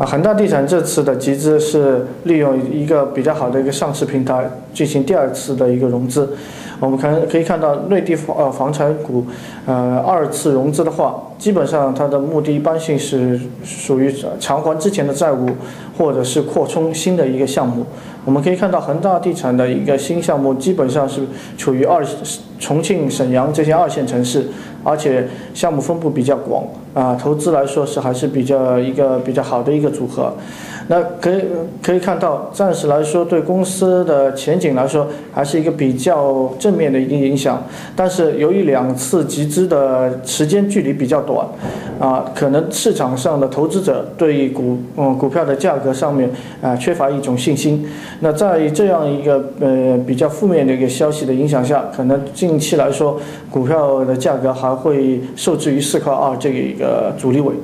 啊，恒大地产这次的集资是利用一个比较好的一个上市平台进行第二次的一个融资。我们看可以看到内地房呃房产股，呃二次融资的话，基本上它的目的一般性是属于偿还之前的债务，或者是扩充新的一个项目。我们可以看到恒大地产的一个新项目基本上是处于二重庆、沈阳这些二线城市，而且项目分布比较广啊，投资来说是还是比较一个比较好的一个组合。那可以可以看到，暂时来说对公司的前景来说还是一个比较正面的一个影响。但是由于两次集资的时间距离比较短，啊，可能市场上的投资者对股嗯股票的价格上面啊缺乏一种信心。那在这样一个呃比较负面的一个消息的影响下，可能近期来说股票的价格还会受制于四块二这个一呃阻力位